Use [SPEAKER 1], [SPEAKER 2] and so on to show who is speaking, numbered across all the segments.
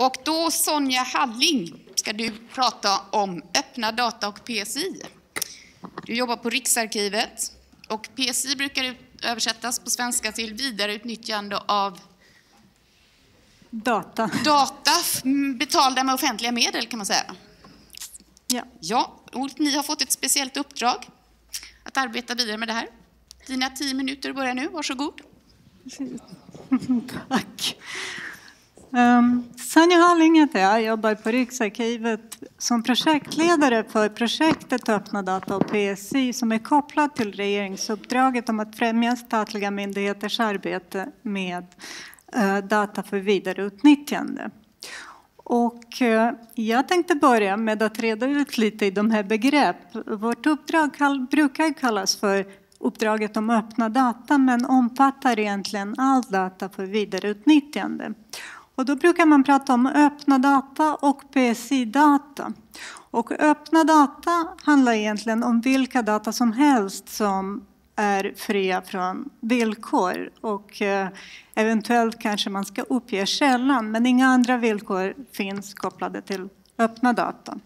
[SPEAKER 1] Och då Sonja Halling ska du prata om öppna data och PSI. Du jobbar på Riksarkivet och PSI brukar översättas på svenska till vidareutnyttjande av
[SPEAKER 2] Data.
[SPEAKER 1] data betalda med offentliga medel kan man säga.
[SPEAKER 2] Ja.
[SPEAKER 1] Ja, och ni har fått ett speciellt uppdrag att arbeta vidare med det här. Dina tio minuter börjar nu, varsågod.
[SPEAKER 2] Tack. Ehm, um, Sanja Halling heter jag. Jag jobbar på Riksarkivet som projektledare för projektet Öppna data och PSI som är kopplat till regeringsuppdraget om att främja statliga myndigheters arbete med uh, data för vidareutnyttjande. Och uh, jag tänkte börja med att reda ut lite i de här begrepp. Vårt uppdrag kall, brukar kallas för uppdraget om öppna data men omfattar egentligen all data för vidareutnyttjande. Och då brukar man prata om öppna data och PSI-data. Och öppna data handlar egentligen om vilka data som helst som är fria från villkor och eh, eventuellt kanske man ska uppge källan men inga andra villkor finns kopplade till öppna data.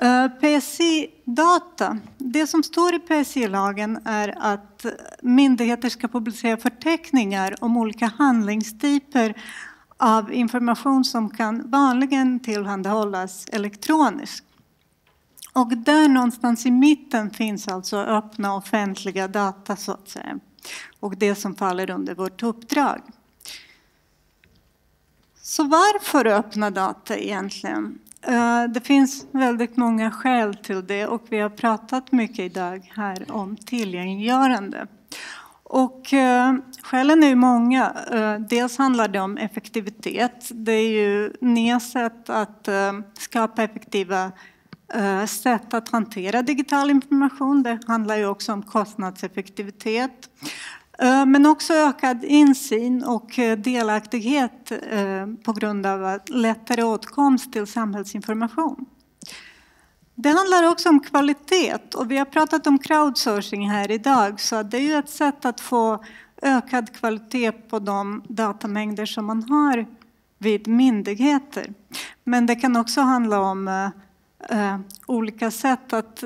[SPEAKER 2] Eh, PSI-data, det som står i PSI-lagen är att myndigheter ska publicera förteckningar om olika handlingstyper av information som kan vanligen tillhandahållas elektroniskt. Och där någonstans i mitten finns alltså öppna offentliga data så att säga. Och det som faller under vårt uppdrag. Så varför öppna data egentligen? Eh, det finns väldigt många skäl till det och vi har pratat mycket idag här om tillgängliggörande. Och eh, skälen är ju många. Eh, dels handlar det om effektivitet. Det är ju nya sätt att eh, skapa effektiva eh, sätt att hantera digital information. Det handlar ju också om kostnadseffektivitet. Eh, men också ökad insyn och eh, delaktighet på grund av lättare åtkomst till samhällsinformation. Det handlar också om kvalitet och vi har pratat om crowdsourcing här idag så det är ju ett sätt att få ökad kvalitet på de datamängder som man har vid myndigheter. Men det kan också handla om eh, eh olika sätt att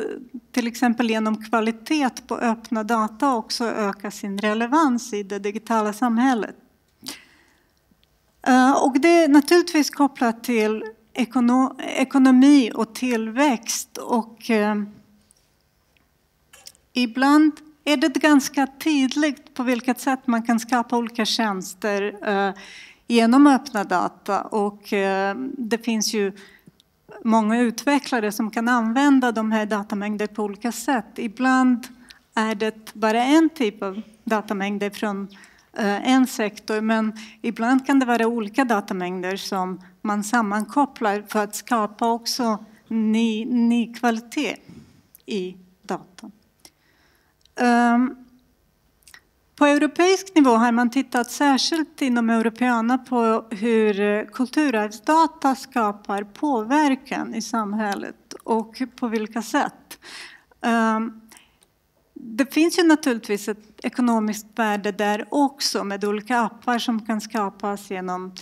[SPEAKER 2] till exempel genom kvalitet på öppna data också öka sin relevans i det digitala samhället. Eh, och det är naturligtvis kopplat till ekonomi och tillväxt. Och eh, ibland är det ganska tydligt på vilket sätt man kan skapa olika tjänster eh, genom öppna data. Och eh, det finns ju många utvecklare som kan använda de här datamängderna på olika sätt. Ibland är det bara en typ av datamängder från eh, Eh, en sektor men ibland kan det vara olika datamängder som man sammankopplar för att skapa också ny, ny kvalitet i datan. Ehm, på europeisk nivå har man tittat särskilt inom Europeana på hur kulturarvsdata skapar påverkan i samhället och på vilka sätt. Um, det finns ju naturligtvis ett ekonomiskt värde där också med olika appar som kan skapas genom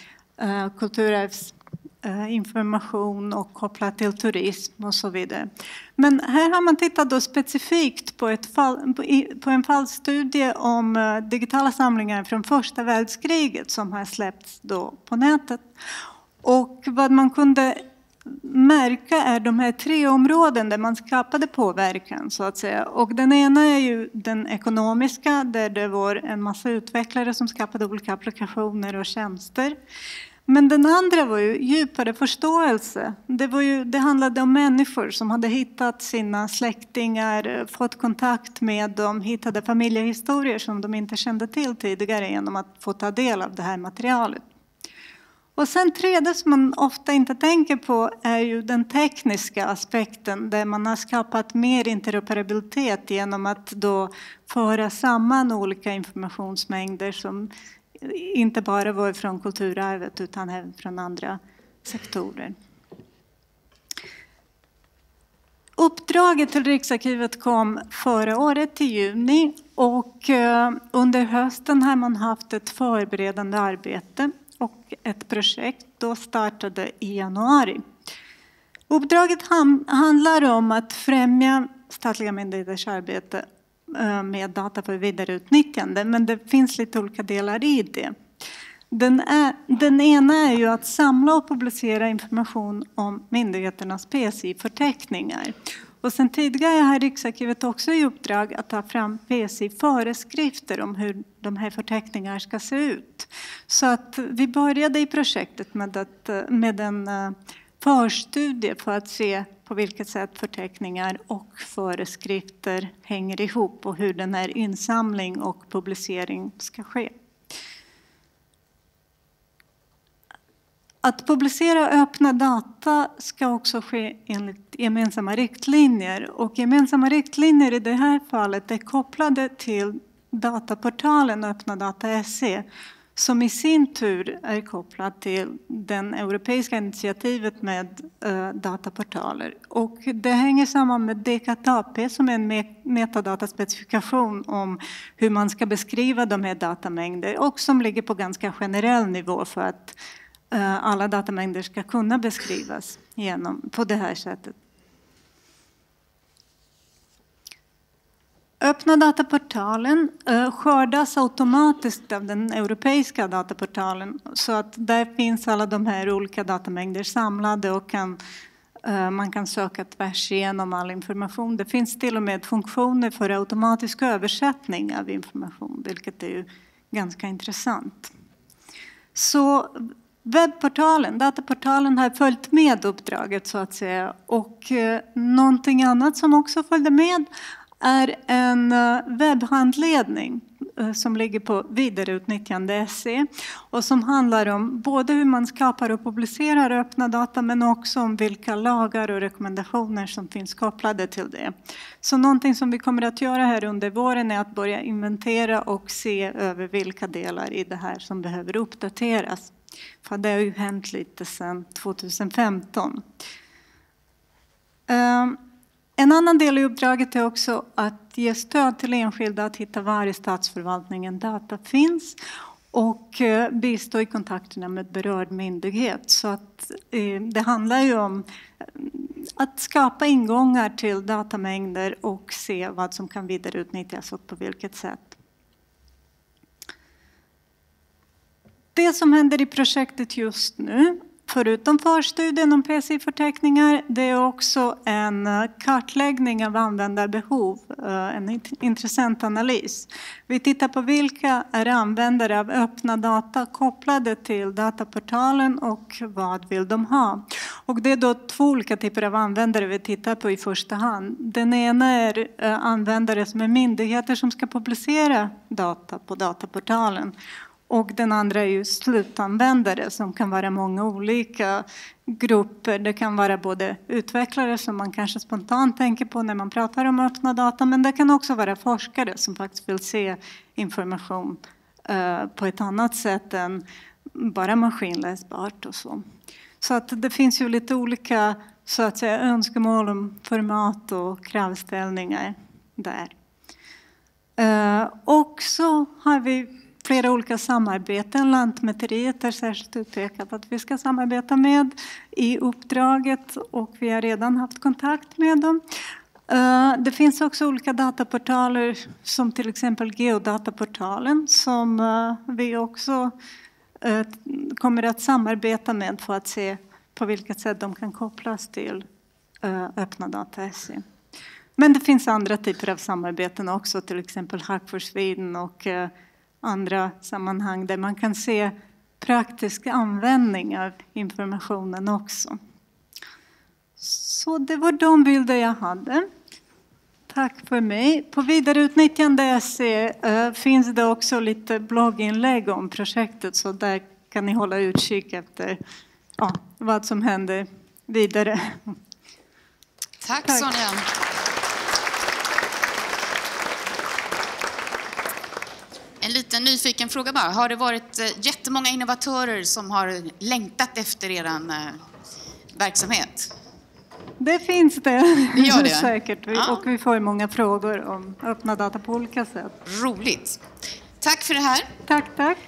[SPEAKER 2] kulturarvsinformation Eh, eh och kopplat till turism och så vidare. Men här har man tittat då specifikt på, ett fall, på en fallstudie om eh, digitala samlingar från första världskriget som har släppts då på nätet. Och vad man kunde märka är de här tre områden där man skapade påverkan så att säga. Och den ena är ju den ekonomiska där det var en massa utvecklare som skapade olika applikationer och tjänster. Men den andra var ju djupare förståelse. Det, var ju, det handlade om människor som hade hittat sina släktingar, fått kontakt med dem, hittade familjehistorier som de inte kände till tidigare genom att få ta del av det här materialet. Och sen tredje som man ofta inte tänker på är ju den tekniska aspekten där man har skapat mer interoperabilitet genom att då föra samman olika informationsmängder som inte bara var från kulturarvet utan även från andra sektorer. Uppdraget till Riksarkivet kom förra året i juni och eh, under hösten har man haft ett förberedande arbete och ett projekt då startade i januari. Uppdraget handlar om att främja statliga myndigheters arbete eh, med data för vidareutnyttjande, men det finns lite olika delar i det. Den, är, den ena är ju att samla och publicera information om myndigheternas PSI-förteckningar. Och sen tidigare har Riksarkivet också i uppdrag att ta fram PSI-föreskrifter om hur de här förteckningarna ska se ut. Så att vi började i projektet med, att, med en eh, förstudie för att se på vilket sätt förteckningar och föreskrifter hänger ihop och hur den här insamling och publicering ska ske. Att publicera öppna data ska också ske enligt gemensamma riktlinjer och gemensamma riktlinjer i det här fallet är kopplade till dataportalen Öppna data SE som i sin tur är kopplad till det europeiska initiativet med eh, dataportaler. Och det hänger samman med DKTAP som är en metadataspecifikation om hur man ska beskriva de här datamängder och som ligger på ganska generell nivå för att eh, alla datamängder ska kunna beskrivas genom, på det här sättet. Öppna dataportalen eh, skördas automatiskt av den europeiska dataportalen så att där finns alla de här olika datamängder samlade och kan, eh, man kan söka tvärs igenom all information. Det finns till och med funktioner för automatisk översättning av information, vilket är ju ganska intressant. Så webbportalen, dataportalen har följt med uppdraget så att säga och eh, någonting annat som också följde med är en eh, webbhandledning eh, som ligger på vidareutnyttjande SE och som handlar om både hur man skapar och publicerar öppna data men också om vilka lagar och rekommendationer som finns kopplade till det. Så någonting som vi kommer att göra här under våren är att börja inventera och se över vilka delar i det här som behöver uppdateras. För det har ju hänt lite sedan 2015. En annan del i uppdraget är också att ge stöd till enskilda att hitta var i statsförvaltningen data finns och eh, bistå i kontakterna med berörd myndighet. Så att eh, det handlar ju om eh, att skapa ingångar till datamängder och se vad som kan vidareutnyttjas och på vilket sätt. Det som händer i projektet just nu förutom förstudien om PSI-förteckningar, det är också en eh, kartläggning av användarbehov, eh, en intressant analys. Vi tittar på vilka är användare av öppna data kopplade till dataportalen och vad vill de ha? Och det är då två olika typer av användare vi tittar på i första hand. Den ena är eh, användare som är myndigheter som ska publicera data på dataportalen och den andra är ju slutanvändare som kan vara många olika grupper. Det kan vara både utvecklare som man kanske spontant tänker på när man pratar om öppna data men det kan också vara forskare som faktiskt vill se information eh, på ett annat sätt än bara maskinläsbart och så. Så att det finns ju lite olika så att säga, önskemål om format och kravställningar där. Eh, och så har vi flera olika samarbeten. Lantmäteriet är särskilt utpekat att vi ska samarbeta med i uppdraget och vi har redan haft kontakt med dem. Eh, det finns också olika dataportaler som till exempel Geodataportalen som eh, vi också eh, kommer att samarbeta med för att se på vilket sätt de kan kopplas till öppna data SE. Men det finns andra typer av samarbeten också, till exempel Hack for Sweden och andra sammanhang där man kan se praktisk användning av informationen också. Så det var de bilder jag hade. Tack för mig. På vidareutnyttjande.se eh, finns det också lite blogginlägg om projektet så där kan ni hålla utkik efter ja, vad som händer vidare.
[SPEAKER 1] Tack, Tack. Sonja. En liten nyfiken fråga bara. Har det varit eh, jättemånga innovatörer som har längtat efter er eh, verksamhet?
[SPEAKER 2] Det finns det.
[SPEAKER 1] det, gör det.
[SPEAKER 2] Säkert. Ja. Och vi får många frågor om öppna data på olika sätt.
[SPEAKER 1] Roligt. Tack för det här.
[SPEAKER 2] Tack, tack.